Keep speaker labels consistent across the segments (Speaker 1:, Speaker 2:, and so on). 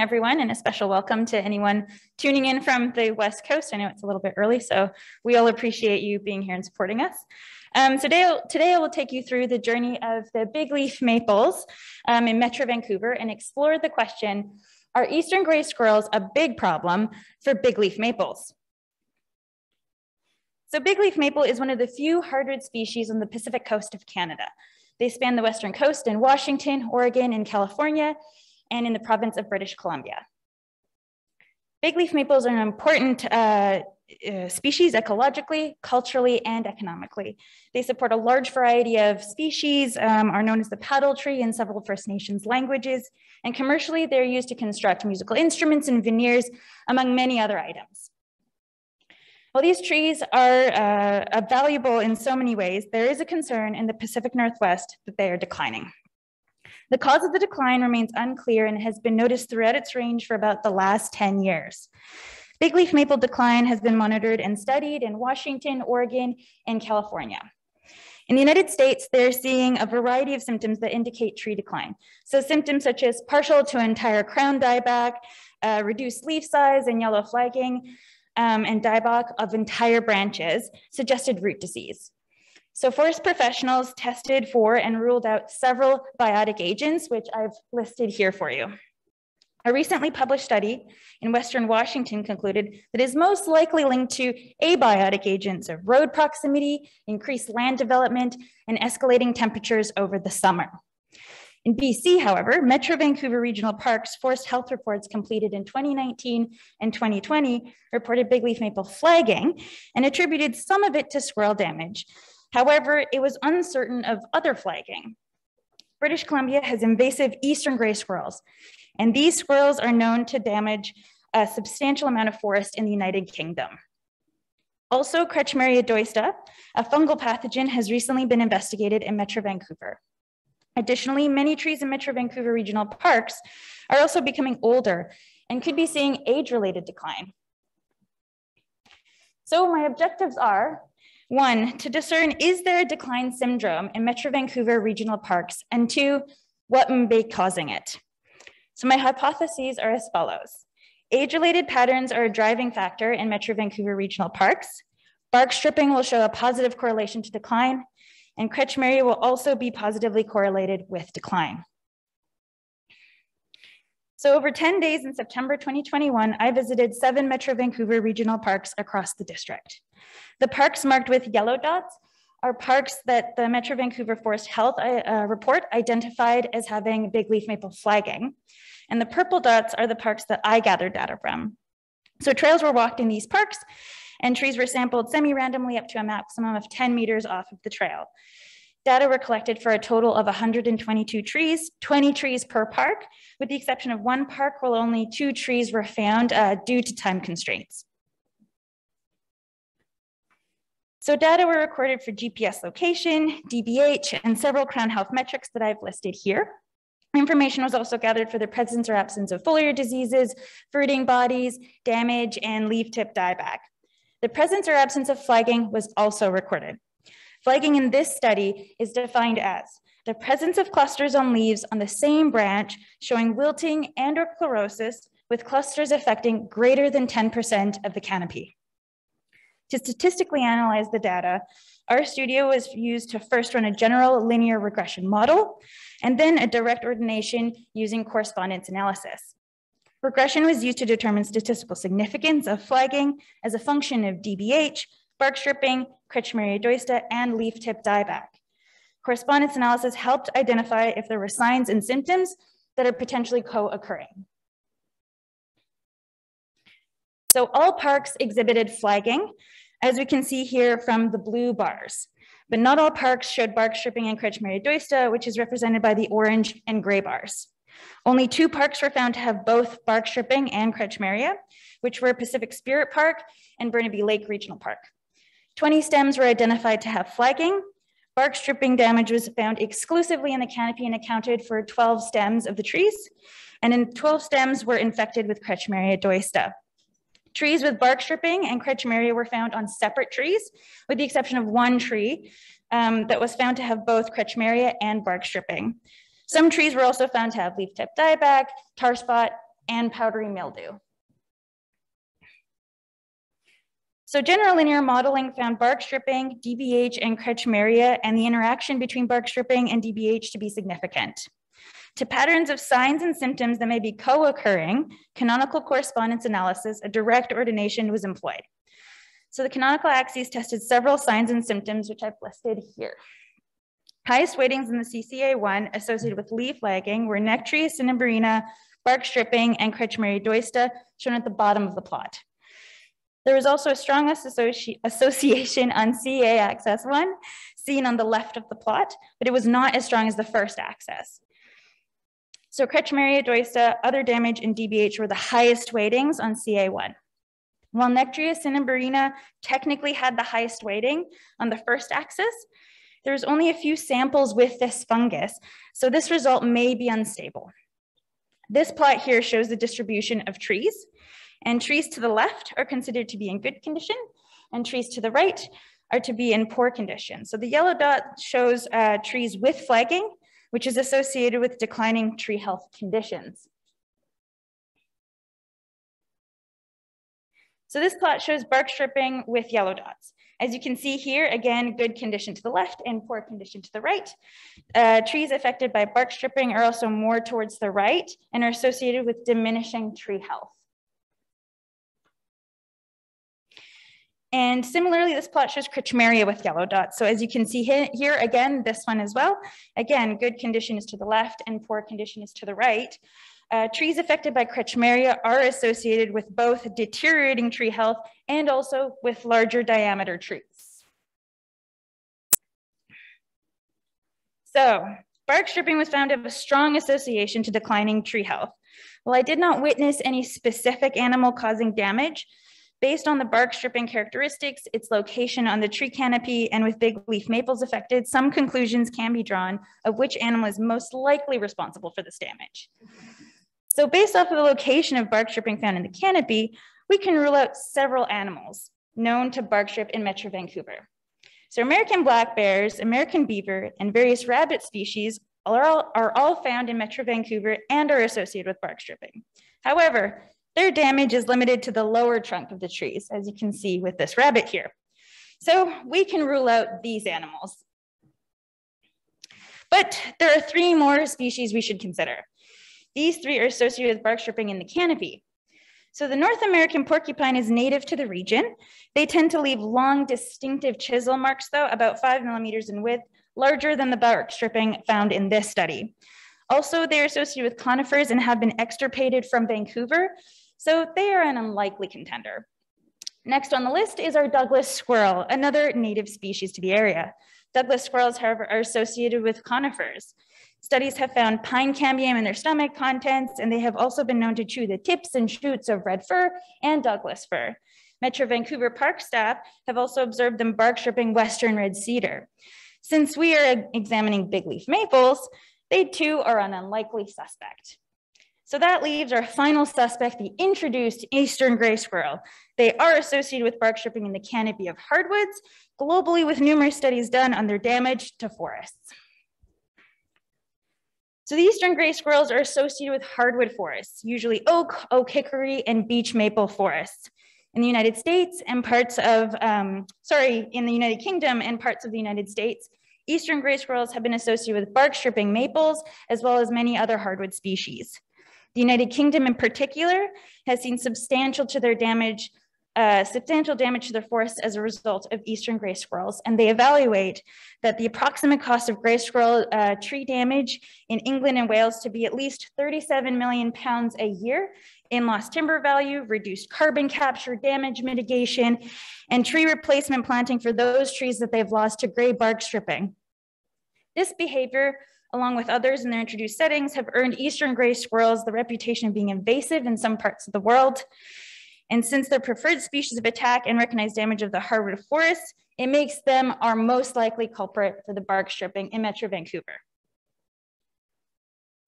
Speaker 1: everyone, and a special welcome to anyone tuning in from the West Coast. I know it's a little bit early, so we all appreciate you being here and supporting us. Um, today, today I will take you through the journey of the big leaf maples um, in Metro Vancouver and explore the question, are eastern gray squirrels a big problem for big leaf maples? So big leaf maple is one of the few hardwood species on the Pacific coast of Canada. They span the western coast in Washington, Oregon, and California, and in the province of British Columbia. Big leaf maples are an important uh, uh, species ecologically, culturally, and economically. They support a large variety of species, um, are known as the paddle tree in several First Nations languages, and commercially they're used to construct musical instruments and veneers, among many other items. While these trees are uh, valuable in so many ways, there is a concern in the Pacific Northwest that they are declining. The cause of the decline remains unclear and has been noticed throughout its range for about the last 10 years. Big leaf maple decline has been monitored and studied in Washington, Oregon, and California. In the United States, they're seeing a variety of symptoms that indicate tree decline. So symptoms such as partial to entire crown dieback, uh, reduced leaf size and yellow flagging, um, and dieback of entire branches suggested root disease. So forest professionals tested for and ruled out several biotic agents, which I've listed here for you. A recently published study in Western Washington concluded that is most likely linked to abiotic agents of road proximity, increased land development, and escalating temperatures over the summer. In BC, however, Metro Vancouver Regional Parks forest health reports completed in 2019 and 2020 reported big leaf maple flagging and attributed some of it to squirrel damage, However, it was uncertain of other flagging. British Columbia has invasive eastern gray squirrels, and these squirrels are known to damage a substantial amount of forest in the United Kingdom. Also, Kretzschmaria deusta, a fungal pathogen, has recently been investigated in Metro Vancouver. Additionally, many trees in Metro Vancouver regional parks are also becoming older and could be seeing age-related decline. So my objectives are one, to discern is there a decline syndrome in Metro Vancouver regional parks? And two, what may be causing it? So my hypotheses are as follows. Age-related patterns are a driving factor in Metro Vancouver regional parks. Bark stripping will show a positive correlation to decline, and Kretzschmaria will also be positively correlated with decline. So over 10 days in September 2021, I visited seven Metro Vancouver regional parks across the district. The parks marked with yellow dots are parks that the Metro Vancouver Forest Health uh, report identified as having big leaf maple flagging. And the purple dots are the parks that I gathered data from. So trails were walked in these parks and trees were sampled semi-randomly up to a maximum of 10 meters off of the trail. Data were collected for a total of 122 trees, 20 trees per park, with the exception of one park where only two trees were found uh, due to time constraints. So data were recorded for GPS location, DBH, and several Crown Health metrics that I've listed here. Information was also gathered for the presence or absence of foliar diseases, fruiting bodies, damage, and leaf tip dieback. The presence or absence of flagging was also recorded. Flagging in this study is defined as the presence of clusters on leaves on the same branch showing wilting and or chlorosis with clusters affecting greater than 10% of the canopy. To statistically analyze the data, RStudio was used to first run a general linear regression model and then a direct ordination using correspondence analysis. Regression was used to determine statistical significance of flagging as a function of DBH, bark stripping, Kretzschmaria deusta, and leaf tip dieback. Correspondence analysis helped identify if there were signs and symptoms that are potentially co-occurring. So all parks exhibited flagging, as we can see here from the blue bars. But not all parks showed bark stripping and Kretzschmaria deusta, which is represented by the orange and gray bars. Only two parks were found to have both bark stripping and Kretzschmaria, which were Pacific Spirit Park and Burnaby Lake Regional Park. 20 stems were identified to have flagging. Bark stripping damage was found exclusively in the canopy and accounted for 12 stems of the trees. And in 12 stems were infected with Kretzschmaria deusta. Trees with bark stripping and Kretzschmaria were found on separate trees, with the exception of one tree um, that was found to have both Kretzschmaria and bark stripping. Some trees were also found to have leaf tip dieback, tar spot, and powdery mildew. So general linear modeling found bark stripping, DBH, and Kretzschmaria, and the interaction between bark stripping and DBH to be significant. To patterns of signs and symptoms that may be co-occurring, canonical correspondence analysis, a direct ordination was employed. So the canonical axes tested several signs and symptoms, which I've listed here. Highest weightings in the CCA1 associated with leaf lagging were Nectria cinnabarina, bark stripping, and Kretzschmaria deusta, shown at the bottom of the plot. There was also a strong associ association on CA axis one, seen on the left of the plot, but it was not as strong as the first axis. So Kretzschmaria deusta, other damage, and DBH were the highest weightings on CA1. While Nectria cinnabarina technically had the highest weighting on the first axis, there's only a few samples with this fungus, so this result may be unstable. This plot here shows the distribution of trees, and trees to the left are considered to be in good condition, and trees to the right are to be in poor condition. So the yellow dot shows uh, trees with flagging, which is associated with declining tree health conditions. So this plot shows bark stripping with yellow dots. As you can see here, again, good condition to the left and poor condition to the right. Uh, trees affected by bark stripping are also more towards the right and are associated with diminishing tree health. And similarly, this plot shows Kretzschmaria with yellow dots. So as you can see here, again, this one as well. Again, good condition is to the left and poor condition is to the right. Uh, trees affected by Kretzschmaria are associated with both deteriorating tree health and also with larger diameter trees. So bark stripping was found to have a strong association to declining tree health. While I did not witness any specific animal causing damage, Based on the bark stripping characteristics, its location on the tree canopy, and with big leaf maples affected, some conclusions can be drawn of which animal is most likely responsible for this damage. So based off of the location of bark stripping found in the canopy, we can rule out several animals known to bark strip in Metro Vancouver. So American black bears, American beaver, and various rabbit species are all, are all found in Metro Vancouver and are associated with bark stripping. However, their damage is limited to the lower trunk of the trees, as you can see with this rabbit here. So we can rule out these animals. But there are three more species we should consider. These three are associated with bark stripping in the canopy. So the North American porcupine is native to the region. They tend to leave long, distinctive chisel marks, though, about five millimeters in width, larger than the bark stripping found in this study. Also, they're associated with conifers and have been extirpated from Vancouver, so they are an unlikely contender. Next on the list is our Douglas squirrel, another native species to the area. Douglas squirrels, however, are associated with conifers. Studies have found pine cambium in their stomach contents, and they have also been known to chew the tips and shoots of red fir and Douglas fir. Metro Vancouver Park staff have also observed them bark stripping western red cedar. Since we are examining big leaf maples, they too are an unlikely suspect. So that leaves our final suspect, the introduced eastern gray squirrel. They are associated with bark stripping in the canopy of hardwoods, globally with numerous studies done on their damage to forests. So the eastern gray squirrels are associated with hardwood forests, usually oak, oak hickory, and beech maple forests. In the United States and parts of, um, sorry, in the United Kingdom and parts of the United States, eastern gray squirrels have been associated with bark stripping maples, as well as many other hardwood species. The United Kingdom in particular has seen substantial to their damage, uh, substantial damage to their forests as a result of eastern gray squirrels. And they evaluate that the approximate cost of gray squirrel uh, tree damage in England and Wales to be at least 37 million pounds a year in lost timber value, reduced carbon capture, damage mitigation, and tree replacement planting for those trees that they've lost to gray bark stripping. This behavior along with others in their introduced settings, have earned eastern gray squirrels the reputation of being invasive in some parts of the world. And since they're preferred species of attack and recognized damage of the hardwood forest, it makes them our most likely culprit for the bark stripping in Metro Vancouver.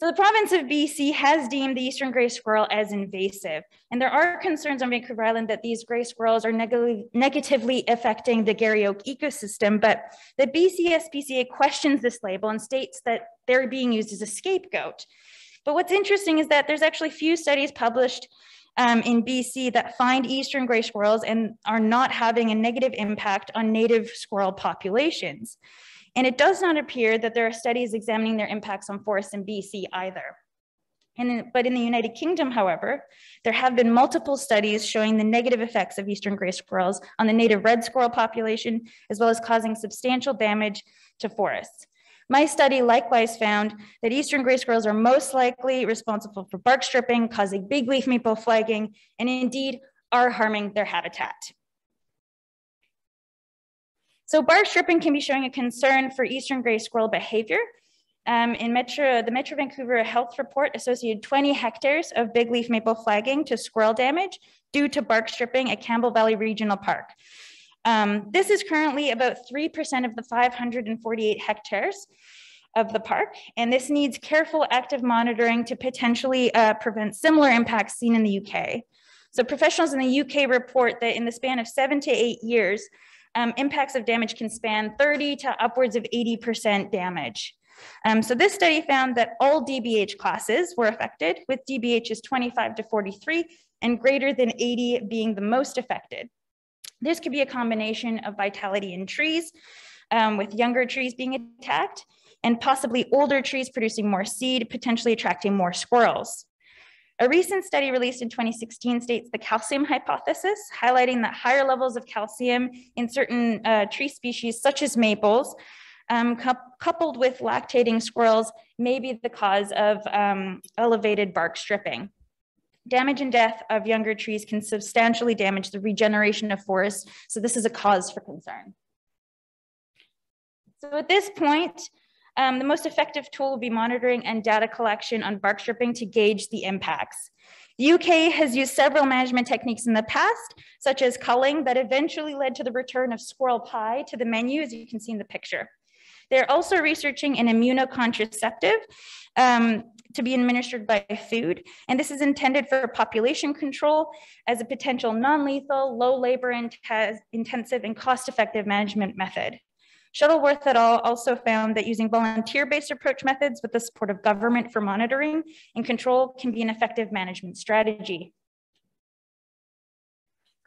Speaker 1: So the province of BC has deemed the eastern gray squirrel as invasive, and there are concerns on Vancouver Island that these gray squirrels are neg negatively affecting the Garry Oak ecosystem, but the BC SPCA questions this label and states that they're being used as a scapegoat. But what's interesting is that there's actually few studies published um, in BC that find eastern gray squirrels and are not having a negative impact on native squirrel populations. And it does not appear that there are studies examining their impacts on forests in BC either. In, but in the United Kingdom, however, there have been multiple studies showing the negative effects of eastern gray squirrels on the native red squirrel population, as well as causing substantial damage to forests. My study likewise found that eastern gray squirrels are most likely responsible for bark stripping, causing big leaf maple flagging, and indeed are harming their habitat. So bark stripping can be showing a concern for eastern gray squirrel behavior. Um, in Metro, the Metro Vancouver Health Report associated 20 hectares of big leaf maple flagging to squirrel damage due to bark stripping at Campbell Valley Regional Park. Um, this is currently about 3% of the 548 hectares of the park, and this needs careful active monitoring to potentially uh, prevent similar impacts seen in the UK. So professionals in the UK report that in the span of seven to eight years, um, impacts of damage can span 30 to upwards of 80% damage. Um, so this study found that all DBH classes were affected, with DBHs 25 to 43 and greater than 80 being the most affected. This could be a combination of vitality in trees, um, with younger trees being attacked, and possibly older trees producing more seed, potentially attracting more squirrels. A recent study released in 2016 states the calcium hypothesis, highlighting that higher levels of calcium in certain uh, tree species, such as maples, um, coupled with lactating squirrels, may be the cause of um, elevated bark stripping. Damage and death of younger trees can substantially damage the regeneration of forests, so this is a cause for concern. So at this point, um, the most effective tool will be monitoring and data collection on bark stripping to gauge the impacts. The UK has used several management techniques in the past, such as culling, that eventually led to the return of squirrel pie to the menu, as you can see in the picture. They're also researching an immunocontraceptive um, to be administered by food. And this is intended for population control as a potential non-lethal, low labor intensive and cost-effective management method. Shuttleworth et al. also found that using volunteer-based approach methods with the support of government for monitoring and control can be an effective management strategy.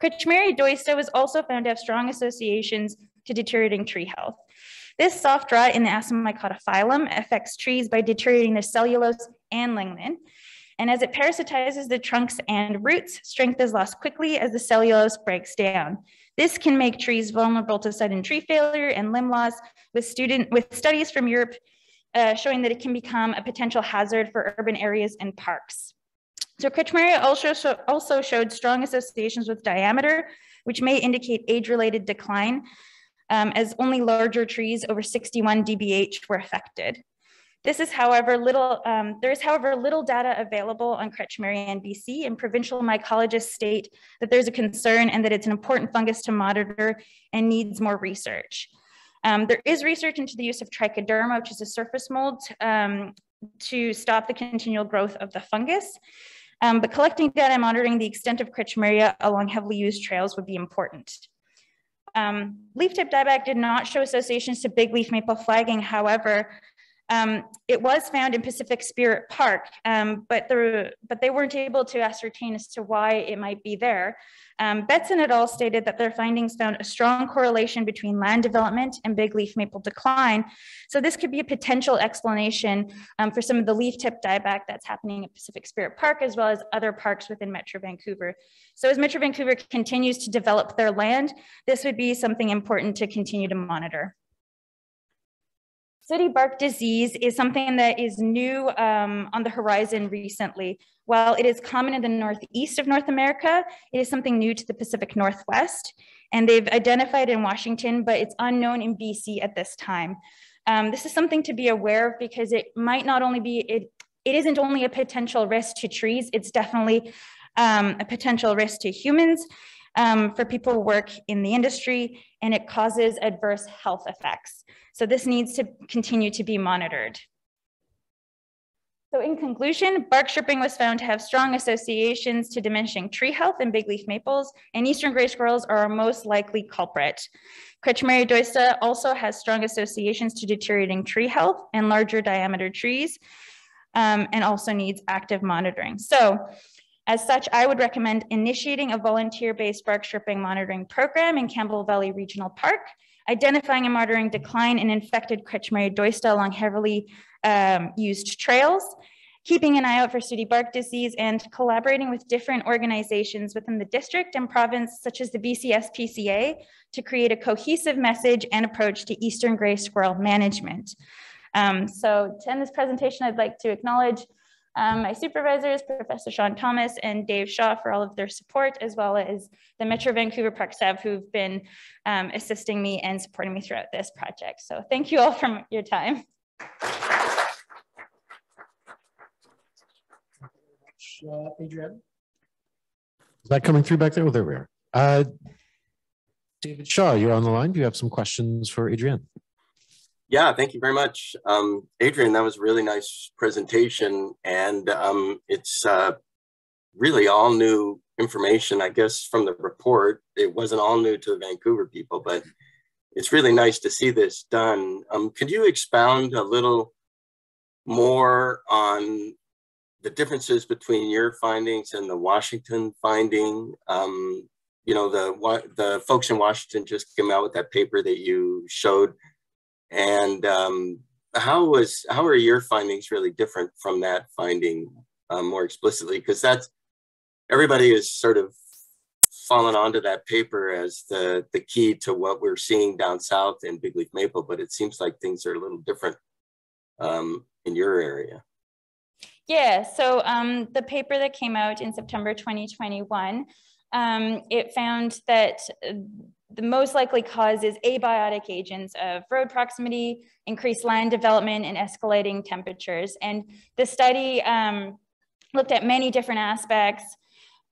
Speaker 1: Kretzschmaria was also found to have strong associations to deteriorating tree health. This soft rot in the Ascomycota phylum affects trees by deteriorating their cellulose and lignin. And as it parasitizes the trunks and roots, strength is lost quickly as the cellulose breaks down. This can make trees vulnerable to sudden tree failure and limb loss with, student, with studies from Europe uh, showing that it can become a potential hazard for urban areas and parks. So Kretzschmaria also, also showed strong associations with diameter, which may indicate age-related decline, um, as only larger trees over 61 dBH were affected. This is, however, little, um, there is, however, little data available on Kretzschmaria in BC, and provincial mycologists state that there's a concern and that it's an important fungus to monitor and needs more research. Um, there is research into the use of trichoderma, which is a surface mold, um, to stop the continual growth of the fungus. Um, but collecting data and monitoring the extent of Kretzschmaria along heavily used trails would be important. Um, leaf tip dieback did not show associations to big leaf maple flagging. However, um, it was found in Pacific Spirit Park, um, but, the, but they weren't able to ascertain as to why it might be there. Um, Betzen et al. stated that their findings found a strong correlation between land development and big leaf maple decline. So this could be a potential explanation um, for some of the leaf tip dieback that's happening at Pacific Spirit Park, as well as other parks within Metro Vancouver. So as Metro Vancouver continues to develop their land, this would be something important to continue to monitor. Sooty bark disease is something that is new um, on the horizon recently. While it is common in the northeast of North America, it is something new to the Pacific Northwest. And they've identified in Washington, but it's unknown in BC at this time. Um, this is something to be aware of because it might not only be, it, it isn't only a potential risk to trees, it's definitely um, a potential risk to humans, um, for people who work in the industry, and it causes adverse health effects. So this needs to continue to be monitored. So in conclusion, bark stripping was found to have strong associations to diminishing tree health in big leaf maples, and eastern gray squirrels are our most likely culprit. Kretzschmaria deusta also has strong associations to deteriorating tree health and larger diameter trees. um, and also needs active monitoring. So as such, I would recommend initiating a volunteer-based bark stripping monitoring program in Campbell Valley Regional Park, identifying and monitoring decline in infected Kretzschmaria along heavily um, used trails, keeping an eye out for sooty bark disease, and collaborating with different organizations within the district and province, such as the BCSPCA, to create a cohesive message and approach to eastern gray squirrel management. Um, so to end this presentation, I'd like to acknowledge um, my supervisors, Professor Sean Thomas and Dave Shaw for all of their support, as well as the Metro Vancouver Park staff who've been um, assisting me and supporting me throughout this project. So thank you all for your time.
Speaker 2: uh, Adrienn.
Speaker 3: Is that coming through back there? Oh, there we are. Uh, David Shaw, you're on the line. Do you have some questions for Adrienn?
Speaker 4: Yeah, thank you very much. Um, Adrienn, that was a really nice presentation. And um, it's uh, really all new information, I guess, from the report. It wasn't all new to the Vancouver people, but it's really nice to see this done. Um, could you expound a little more on the differences between your findings and the Washington finding. Um, you know, the the folks in Washington just came out with that paper that you showed, and um, how was how are your findings really different from that finding um, more explicitly? Because that's everybody is sort of fallen onto that paper as the the key to what we're seeing down south in big leaf maple, but it seems like things are a little different um, in your area.
Speaker 1: Yeah, so um, the paper that came out in September 2021, um, it found that uh, the most likely cause is abiotic agents of road proximity, increased land development, and escalating temperatures. And the study um, looked at many different aspects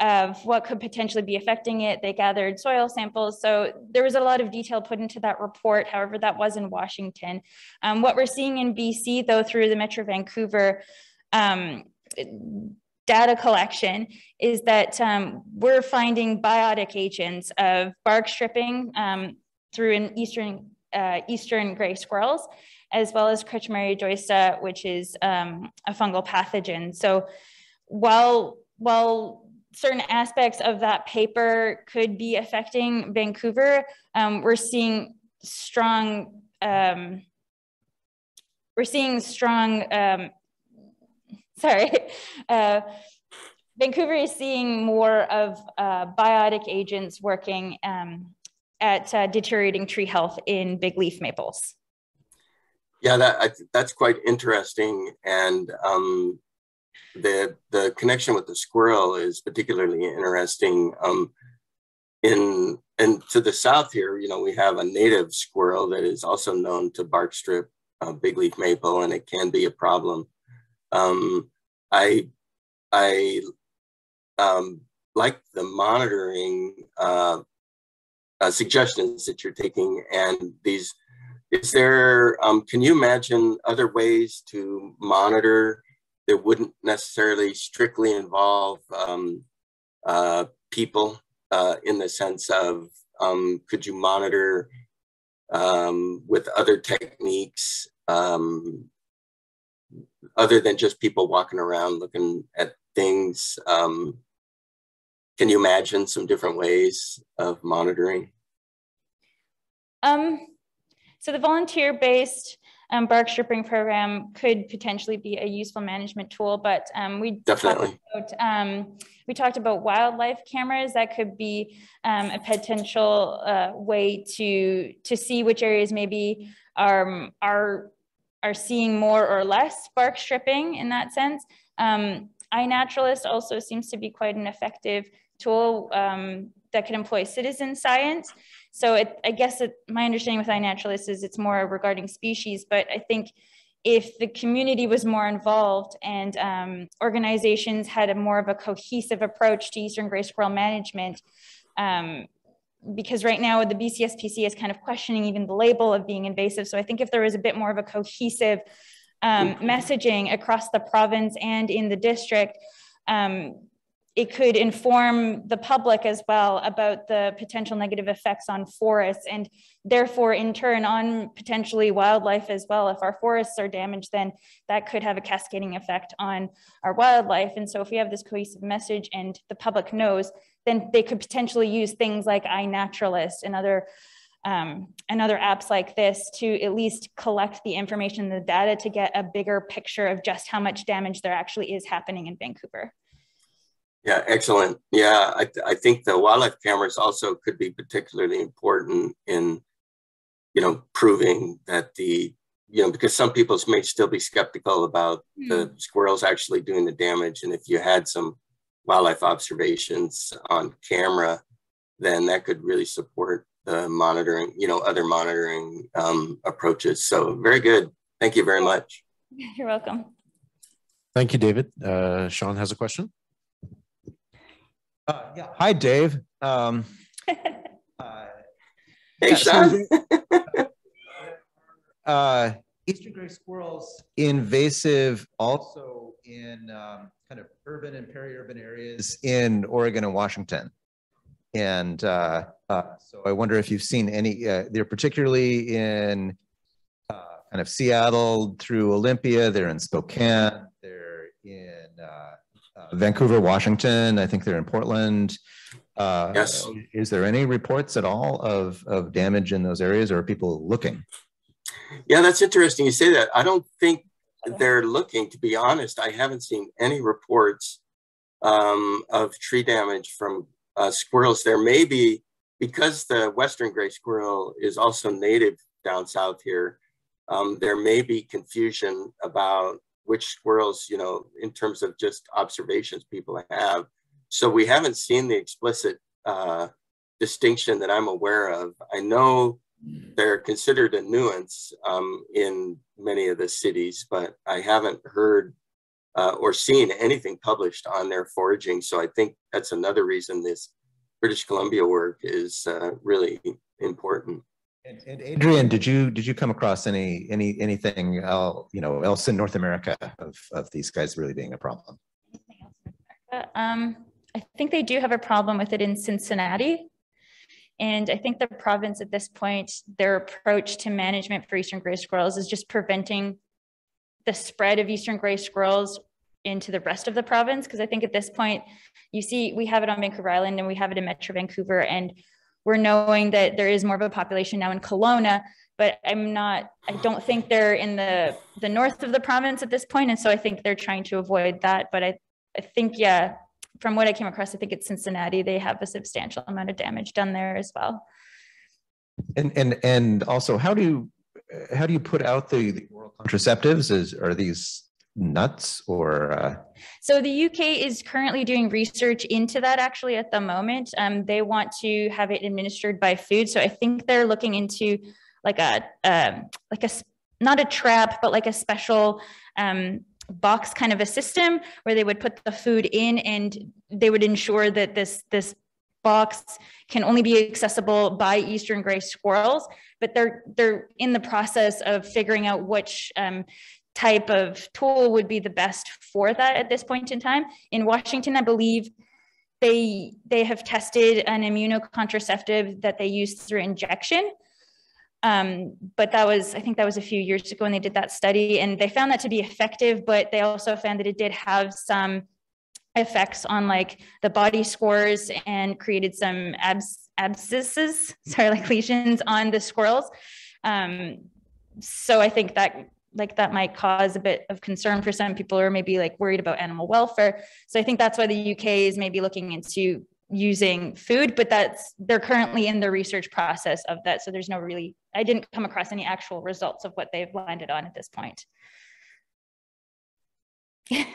Speaker 1: of what could potentially be affecting it. They gathered soil samples. So there was a lot of detail put into that report. However, that was in Washington. Um, what we're seeing in BC, though, through the Metro Vancouver um, data collection is that um, we're finding biotic agents of bark stripping um, through in eastern uh, eastern gray squirrels, as well as Kretzschmaria deusta, which is um, a fungal pathogen. So while while certain aspects of that paper could be affecting Vancouver, um, we're seeing strong um, we're seeing strong um, sorry. Uh, Vancouver is seeing more of uh, biotic agents working um, at uh, deteriorating tree health in big leaf maples.
Speaker 4: Yeah, that I, that's quite interesting, and um, the the connection with the squirrel is particularly interesting. Um, in and to the south here, you know, we have a native squirrel that is also known to bark strip uh, big leaf maple, and it can be a problem. Um, I I um, like the monitoring uh, uh, suggestions that you're taking, and these. Is there? Um, can you imagine other ways to monitor that wouldn't necessarily strictly involve um, uh, people uh, in the sense of um, could you monitor um, with other techniques um, other than just people walking around looking at things um, can you imagine some different ways of monitoring?
Speaker 1: Um, so the volunteer-based um, bark stripping program could potentially be a useful management tool, but um, we
Speaker 4: definitely.
Speaker 1: talked about, um, we talked about wildlife cameras. That could be um, a potential uh, way to to see which areas maybe are are are seeing more or less bark stripping in that sense. Um, iNaturalist also seems to be quite an effective tool um, that can employ citizen science. So it, I guess it, my understanding with iNaturalist is it's more regarding species, but I think if the community was more involved and um, organizations had a more of a cohesive approach to Eastern gray squirrel management, um, because right now the BCSPC is kind of questioning even the label of being invasive. So I think if there was a bit more of a cohesive um, messaging across the province and in the district, um, it could inform the public as well about the potential negative effects on forests and therefore in turn on potentially wildlife as well. If our forests are damaged, then that could have a cascading effect on our wildlife. And so if we have this cohesive message and the public knows, then they could potentially use things like iNaturalist and other um, and other apps like this to at least collect the information, the data to get a bigger picture of just how much damage there actually is happening in Vancouver.
Speaker 4: Yeah, excellent. Yeah, I, th I think the wildlife cameras also could be particularly important in, you know, proving that the, you know, because some people may still be skeptical about mm. the squirrels actually doing the damage. And if you had some wildlife observations on camera, then that could really support the monitoring, you know, other monitoring um, approaches. So very good. Thank you very much.
Speaker 1: You're welcome.
Speaker 3: Thank you, David. Uh, Sean has a question.
Speaker 5: Uh, yeah. Hi, Dave. Um,
Speaker 4: uh, hey, Sean.
Speaker 5: Uh, Eastern gray squirrels invasive also in um, kind of urban and peri-urban areas in Oregon and Washington. And uh, uh, so I wonder if you've seen any, uh, they're particularly in uh, kind of Seattle through Olympia, they're in Spokane, they're in uh, uh, Vancouver, Washington, I think they're in Portland.
Speaker 4: yes.
Speaker 5: Is there any reports at all of, of damage in those areas or are people looking?
Speaker 4: Yeah, that's interesting you say that. I don't think they're looking, to be honest. I haven't seen any reports um, of tree damage from uh, squirrels. There may be, because the western gray squirrel is also native down south here, um, there may be confusion about which squirrels, you know, in terms of just observations people have. So we haven't seen the explicit uh, distinction that I'm aware of. I know they're considered a nuance um, in many of the cities, but I haven't heard uh, or seen anything published on their foraging. So I think that's another reason this British Columbia work is uh, really important.
Speaker 5: And, and, Adrienn, did you did you come across any any anything else, you know else in North America of, of these guys really being a problem?
Speaker 1: Um, I think they do have a problem with it in Cincinnati. And I think the province at this point, their approach to management for eastern gray squirrels is just preventing the spread of eastern gray squirrels into the rest of the province. Because I think at this point, you see, we have it on Vancouver Island and we have it in Metro Vancouver, and we're knowing that there is more of a population now in Kelowna. But I'm not. I don't think they're in the the north of the province at this point. and so I think they're trying to avoid that. But I, I think yeah, from what I came across, I think it's Cincinnati. They have a substantial amount of damage done there as well.
Speaker 5: And and and also, how do you how do you put out the, the oral contraceptives? Is are these nuts or? Uh...
Speaker 1: So the UK is currently doing research into that. Actually, at the moment, um, they want to have it administered by food. So I think they're looking into like a um, like a not a trap, but like a special um, box kind of a system where they would put the food in and they would ensure that this this box can only be accessible by eastern gray squirrels but they're they're in the process of figuring out which um, type of tool would be the best for that at this point in time. In washington i believe they they have tested an immunocontraceptive that they use through injection um, but that was, I think that was a few years ago when they did that study and they found that to be effective, but they also found that it did have some effects on like the body scores and created some abs abscesses, sorry, like lesions on the squirrels. Um, so I think that like that might cause a bit of concern for some people or maybe like worried about animal welfare. So I think that's why the UK is maybe looking into using food, but that's they're currently in the research process of that. So there's no really, I didn't come across any actual results of what they've landed on at this point.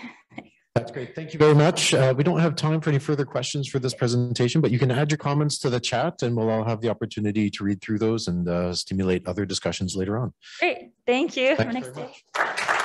Speaker 3: That's great. Thank you very much. Uh, we don't have time for any further questions for this presentation, but you can add your comments to the chat and we'll all have the opportunity to read through those and uh, stimulate other discussions later on.
Speaker 1: Great. Thank you. Thanks have a nice day. Much.